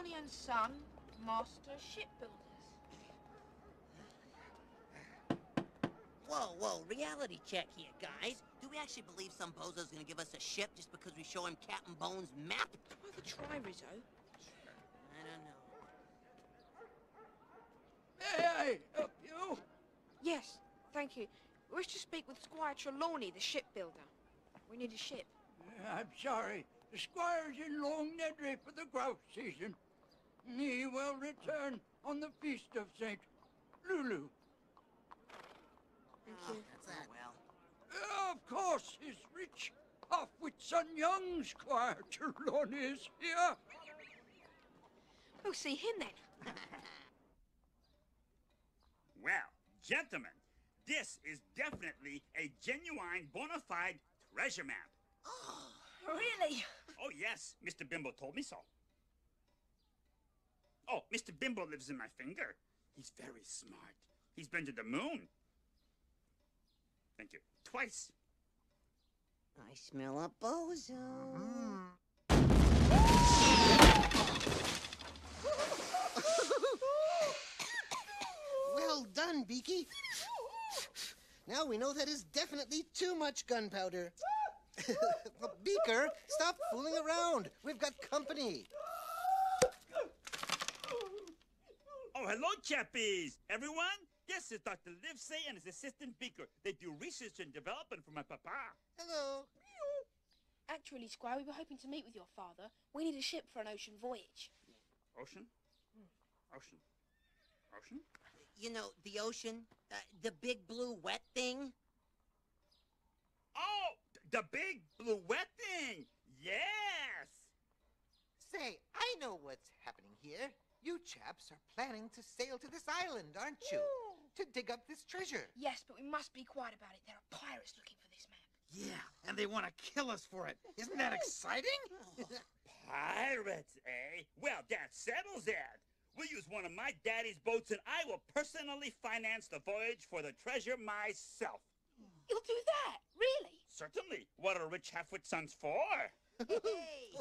Trelawney and Son, master shipbuilders. Whoa, whoa, reality check here, guys. Do we actually believe some bozo's gonna give us a ship just because we show him Captain Bones' map? Rather try, Rizzo. I don't know. May I help you? Yes, thank you. We wish to speak with Squire Trelawney, the shipbuilder. We need a ship. I'm sorry. The squire's in Long Nedry for the grouse season. He will return on the feast of Saint Lulu. Thank Oh, you. that's that. well. Uh, Of course, his rich half-wit-son young Squire Trelawney is here. We'll see him then. Well, gentlemen, this is definitely a genuine bona fide treasure map. Oh, really? Oh, yes, Mr. Bimbo told me so. Oh, Mr. Bimbo lives in my finger. He's very smart. He's been to the moon. Thank you. Twice. I smell a bozo. Well done, Beaky. Now we know that is definitely too much gunpowder. Beaker, stop fooling around. We've got company. Oh, hello, chappies. Everyone? This is Dr. Livesey and his assistant Beaker. They do research and development for my papa. Hello. Actually, Squire, we were hoping to meet with your father. We need a ship for an ocean voyage. Ocean? Ocean? Ocean? You know, the ocean, uh, the big blue wet thing. Oh, the big blue wet thing. Yes. Say, I know what's happening here. You chaps are planning to sail to this island, aren't you? To dig up this treasure. Yes, but we must be quiet about it. There are pirates looking for this map. Yeah, and they want to kill us for it. Isn't that exciting? Pirates, eh? Well, that settles it. We'll use one of my daddy's boats and I will personally finance the voyage for the treasure myself. You'll do that? Really? Certainly. What are rich half-wit sons for? Hey!